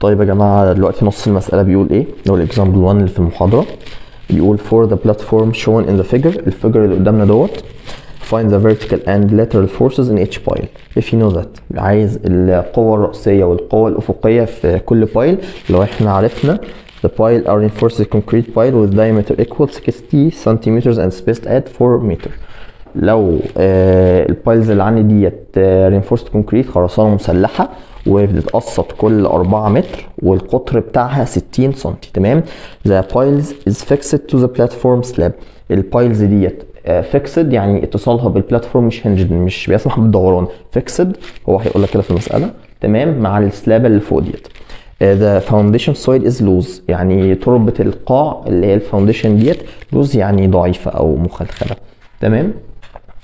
طيب يا جماعة دلوقتي نص المساله بيقول إيه هو ال example 1 اللي في المحاضره بيقول for the platform shown in the figure ال figure اللي قدامنا دوت find the vertical and lateral forces in each pile if you know that عايز القوة الرأسية والقوة الأفقية في كل pile لو إحنا عرفنا the pile are reinforced concrete pile with diameter equal 60 centimeters and spaced at 4 meter لو آه ال piles اللي عندي ديت آه reinforced concrete خرسانة مسلحة وبتتقسط كل 4 متر والقطر بتاعها 60 سم تمام؟ The piles is fixed to the platform slab. ال piles ديت fixed يعني اتصالها بال platform مش hinged مش بيسمح بالدوران. fixed هو هيقول لك كده في المسألة تمام؟ مع السلابه اللي فوق ديت. The foundation soil is loose يعني تربة القاع اللي هي ال foundation ديت loose يعني ضعيفة أو مخلخلة تمام؟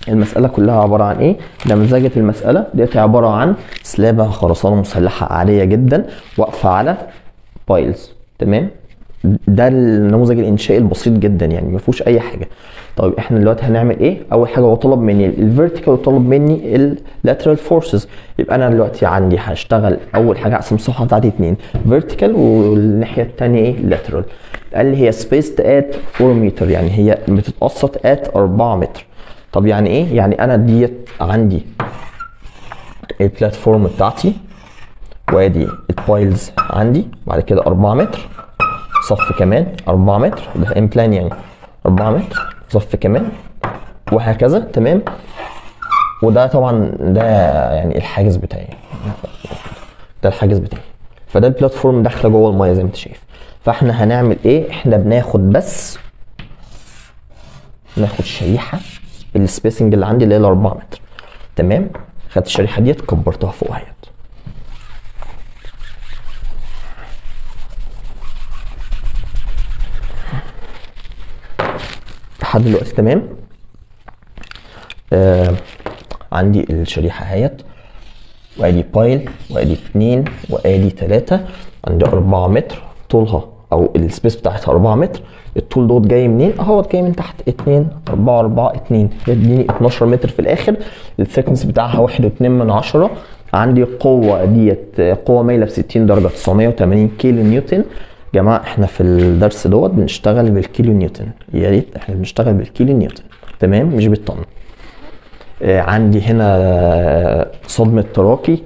المسألة كلها عبارة عن إيه؟ نمذجة المسألة ديت عبارة عن سلابة خرسانة مسلحة عادية جدا واقفة على piles تمام؟ ده النموذج الإنشائي البسيط جدا يعني ما فيهوش أي حاجة. طيب إحنا دلوقتي هنعمل إيه؟ أول حاجة هو طلب مني ال vertical وطلب مني ال lateral forces يبقى أنا دلوقتي عندي هشتغل أول حاجة أقسم الصفحة بتاعتي اتنين vertical والناحية التانية إيه؟ lateral. قال لي هي spaced at 4 متر يعني هي بتتقسط at 4 متر. طب يعني إيه؟ يعني أنا ديت عندي ال platform بتاعتي وأدي ال piles عندي بعد كده 4 متر صف كمان 4 متر ده in plan يعني 4 متر صف كمان وهكذا تمام وده طبعا ده يعني الحاجز بتاعي ده الحاجز بتاعي فده البلاتفورم داخلة جوه المية زي ما أنت شايف فإحنا هنعمل إيه؟ إحنا بناخد بس ناخد شريحة السبيسنج اللي عندي اللي هي ال 4 متر. تمام؟ خدت الشريحة ديت كبرتها فوق أهيت. لحد دلوقتي تمام؟ آه عندي الشريحة أهيت. وأدي pile وأدي اتنين وأدي تلاتة. عندي 4 متر طولها. أو ال space بتاعتها 4 متر الطول دوت جاي منين؟ اهو جاي من تحت 2 4 4 2 يديني 12 متر في الآخر. ال thickness بتاعها 1.2 من 10 عندي القوة ديت قوة مايلة ب 60 درجة 980 كيلو نيوتن. جماعة إحنا في الدرس دوت بنشتغل بالكيلو نيوتن. يا ريت إحنا بنشتغل بالكيلو نيوتن. تمام؟ مش بالطن. آه عندي هنا صدمة تراكي.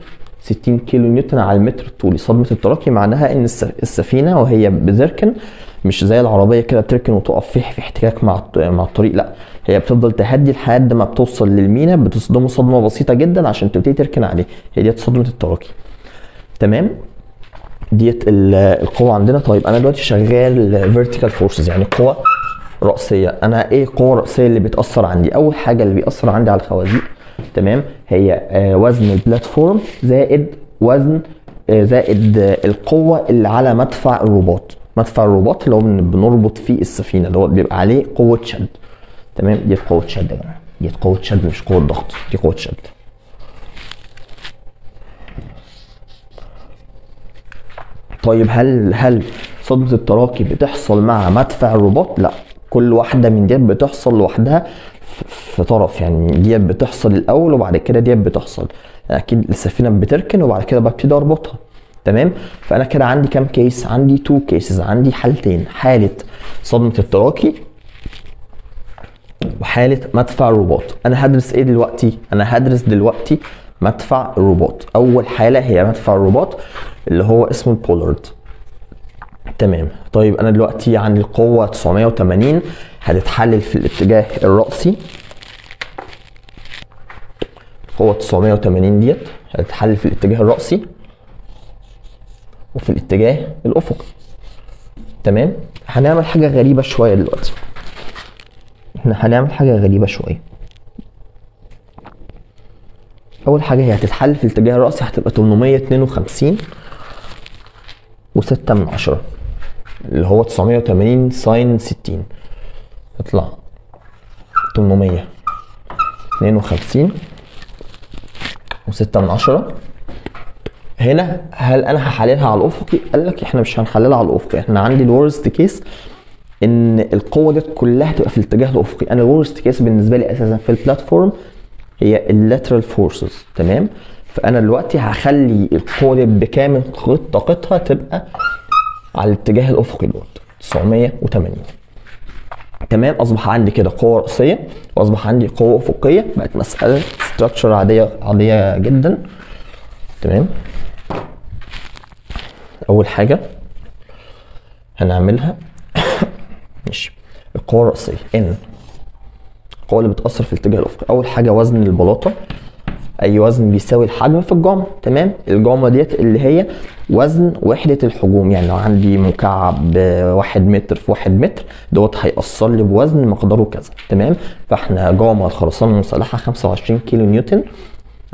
60 كيلو نيوتن على المتر الطولي. صدمة التراكي معناها إن السفينة وهي بتركن مش زي العربية كده بتركن وتقف في في احتكاك مع مع الطريق. لأ هي بتفضل تهدي لحد ما بتوصل للمينا بتصدمه صدمة بسيطة جدا عشان تبتدي تركن عليه. هي ديت صدمة التراكي تمام؟ ديت القوة عندنا. طيب أنا دلوقتي شغال vertical forces يعني قوة رأسية. أنا إيه القوة الرأسية اللي بتأثر عندي؟ أول حاجة اللي بيأثر عندي على الخوازيق تمام؟ هي وزن ال platform زائد وزن زائد القوة اللي على مدفع الرباط مدفع الرباط اللي هو بنربط فيه السفينة اللي هو بيبقى عليه قوة شد. تمام؟ دي قوة شد يا جماعة دي قوة شد مش قوة ضغط. دي قوة شد. طيب هل هل صدمة التراكي بتحصل مع مدفع الرباط لا. كل واحدة من ديت بتحصل لوحدها. في طرف يعني ديت بتحصل الأول وبعد كده ديت بتحصل. أكيد السفينة بتركن وبعد كده ببتدي أربطها. تمام؟ فأنا كده عندي كام case عندي two cases عندي حالتين حالة صدمة التراكي وحالة مدفع الرباط أنا هدرس إيه دلوقتي؟ أنا هدرس دلوقتي مدفع الرباط أول حالة هي مدفع الرباط اللي هو اسمه البولارد. تمام. طيب أنا دلوقتي عندي القوة 980 هتتحلل في الاتجاه الرأسي. قوة 980 ديت هتتحلل في الاتجاه الرأسي وفي الاتجاه الأفقي. تمام؟ هنعمل حاجة غريبة شوية دلوقتي. إحنا هنعمل حاجة غريبة شوية. أول حاجة هي هتتحل في الاتجاه الرأسي هتبقى 852 و6 من عشرة اللي هو 980 sine 60 يطلع 852 و6 من عشرة. هنا هل أنا هحللها على الافقي؟ قال لك إحنا مش هنحللها على الافقي إحنا عندي ال worst case إن القوة ديت كلها تبقى في الاتجاه الافقي أنا ال worst case بالنسبة لي أساسا في ال platform هي ال lateral forces تمام؟ فأنا دلوقتي هخلي القوة دي بكامل طاقتها تبقى على الاتجاه الافقي دوت. 980 تمام أصبح عندي كده قوة رأسية وأصبح عندي قوة افقيه بقت مسألة structure عادية عادية جدا. تمام؟ أول حاجة هنعملها ماشي. القوة الرأسية إن القوة اللي بتأثر في الاتجاه الأفقي. أول حاجة وزن البلاطة. أي وزن بيساوي الحجم في الجامعة تمام؟ الجامعة ديت اللي هي وزن وحدة الحجوم يعني لو عندي مكعب واحد متر في واحد متر دوت هيأثر لي بوزن مقداره كذا تمام؟ فإحنا جامعه الخرسانه المسلحه 25 كيلو نيوتن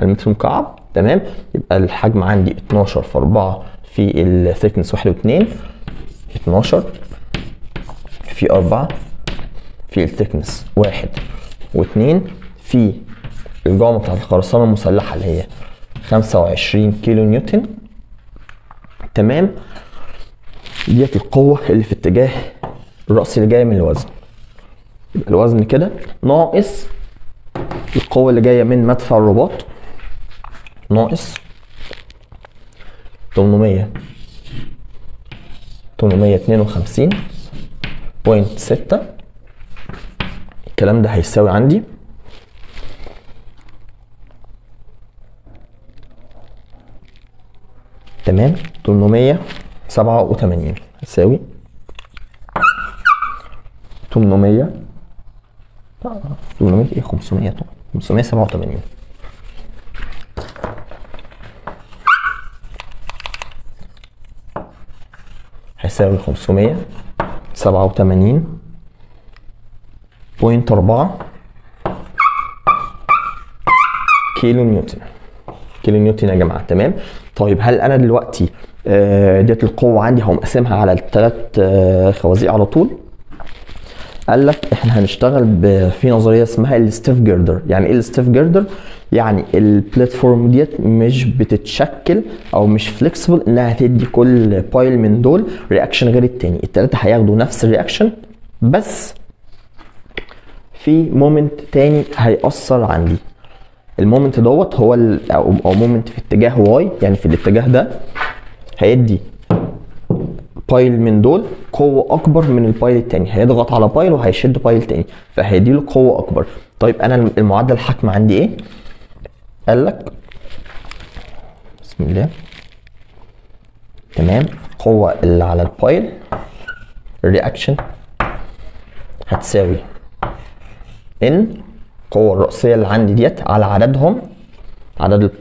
المتر مكعب تمام؟ يبقى الحجم عندي 12 في 4 في ال thickness 1 و2 12 في 4 في ال thickness 1 و2 في الجامعة بتاعت الخرسانة المسلحة اللي هي 25 كيلو نيوتن. تمام؟ ديت القوة اللي في اتجاه الرأس اللي جاية من الوزن. يبقى الوزن كده ناقص القوة اللي جاية من مدفع الرباط. ناقص 800 852 بوينت ستة. الكلام ده هيساوي عندي تمام. 887 هتساوي 800 800 إيه؟ 500 طبعا. 587 هيساوي 587 بوينت 4 كيلو نيوتن كيلو نيوتن يا جماعة. تمام. طيب هل أنا دلوقتي آه، ديت القوة عندي هقوم قاسمها على الثلاث خوازيق على طول؟ قال لك إحنا هنشتغل في نظرية اسمها ال stiff girder يعني إيه ال stiff girder يعني ال platform ديت مش بتتشكل أو مش flexible إنها تدي كل pile من دول reaction غير التاني. التلاتة هياخدوا نفس ال reaction بس في moment تاني هيأثر عندي. ال moment دوت هو أو moment في اتجاه Y يعني في الاتجاه ده هيدي pile من دول قوة أكبر من ال pile التاني. هيضغط على pile وهيشد pile تاني. فهيديله قوة أكبر. طيب الم- المعدل الحكم عندي إيه؟ قال لك بسم الله. تمام. القوة اللي على ال pile ال reaction هتساوي ان القوة الرأسية اللي عندي ديت على عددهم عدد البايل